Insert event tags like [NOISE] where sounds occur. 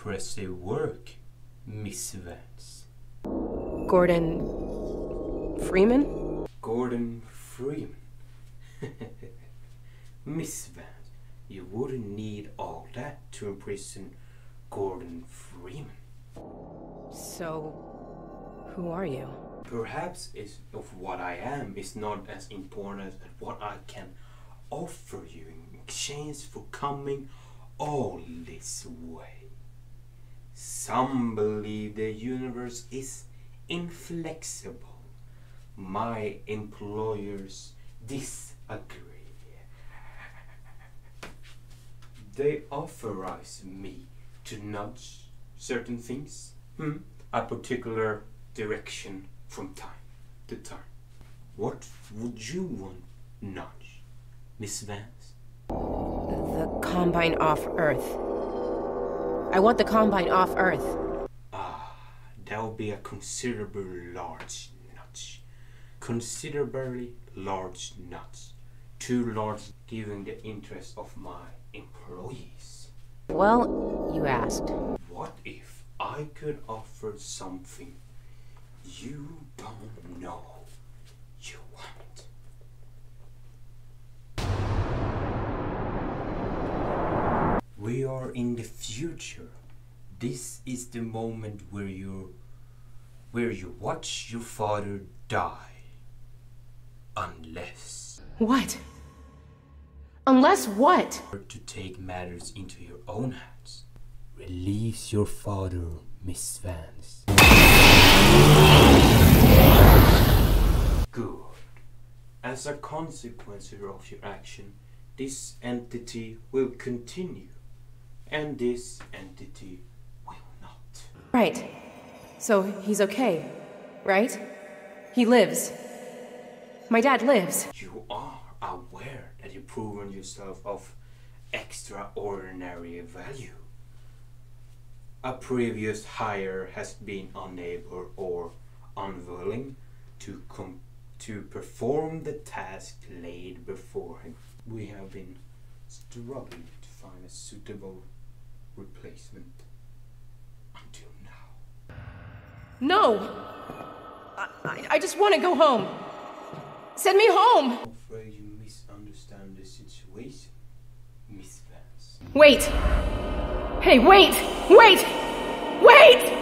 impressive work, Miss Vance. Gordon Freeman? Gordon Freeman. [LAUGHS] Miss Vance, you wouldn't need all that to imprison Gordon Freeman. So, who are you? Perhaps is of what I am is not as important as what I can offer you in exchange for coming all this way. Some believe the universe is inflexible. My employers disagree. They authorize me to nudge certain things, hmm, a particular direction from time to time. What would you want nudge, Miss Vance? The Combine off Earth. I want the Combine off Earth. Ah, that would be a considerably large nudge. Considerably large nudge. Too large given the interest of my employees. Well, you asked. What if I could offer something you don't know you want? In the future. This is the moment where you where you watch your father die. Unless What? Unless what? to take matters into your own hands. Release your father, Miss Vance. Good. As a consequence of your action, this entity will continue, and this entity will not. Right. So he's okay, right? He lives. My dad lives. You are aware that you've proven yourself of extraordinary value. A previous hire has been unable or unwilling to com- to perform the task laid before him. We have been struggling to find a suitable replacement until now. No! I, I, I just want to go home. Send me home! I'm afraid you misunderstand the situation, Miss Vance. Wait! Hey, wait! Wait! Wait!